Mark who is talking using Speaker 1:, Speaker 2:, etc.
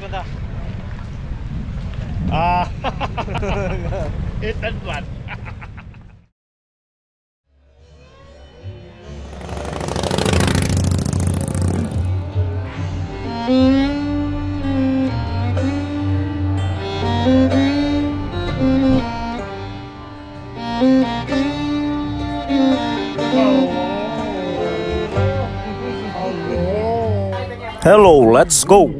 Speaker 1: punta? Ah. Hit and.
Speaker 2: Hello, let's go!